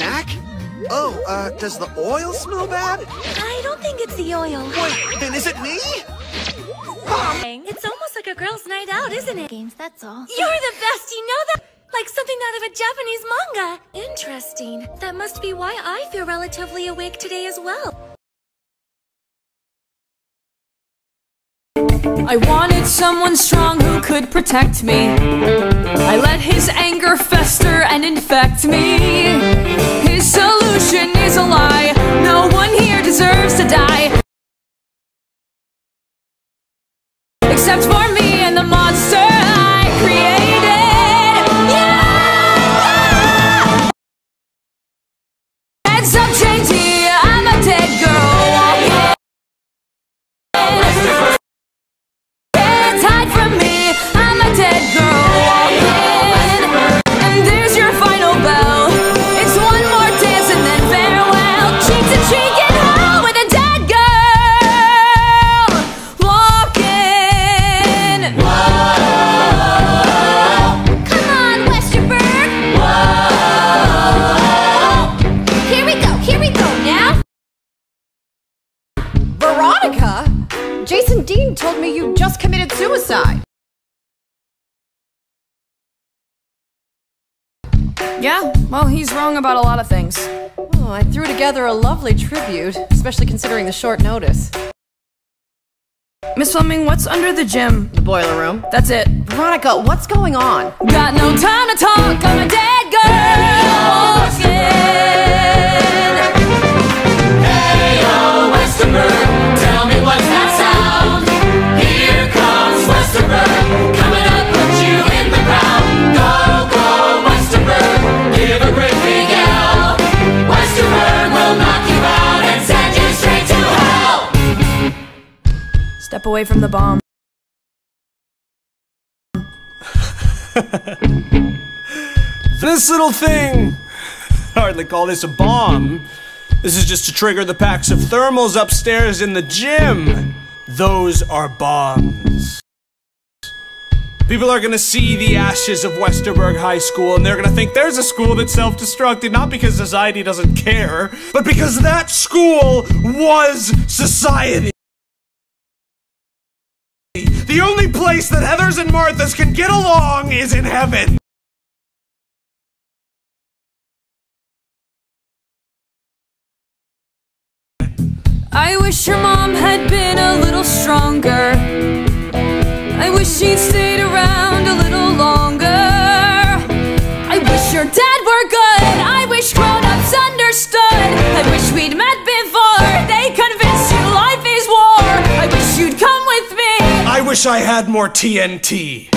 snack? Oh, uh, does the oil smell bad? I don't think it's the oil. Wait, then is it me? It's almost like a girl's night out, isn't it? Games, that's all. You're the best, you know that? Like something out of a Japanese manga. Interesting. That must be why I feel relatively awake today as well. I wanted someone strong who could protect me. I let his anger fester and infect me. Except for me Dean told me you just committed suicide. Yeah, well, he's wrong about a lot of things. Oh, I threw together a lovely tribute, especially considering the short notice. Miss Fleming, what's under the gym? The boiler room. That's it. Veronica, what's going on? Got no time to talk. I'm a dead away from the bomb. This little thing! Hardly call this a bomb. This is just to trigger the packs of thermals upstairs in the gym. Those are bombs. People are gonna see the ashes of Westerberg High School and they're gonna think there's a school that's self destructed, not because society doesn't care, but because that school was society. The only place that Heathers and Marthas can get along is in heaven. I wish your mom had been a little stronger. I wish she'd stayed around wish I had more TNT.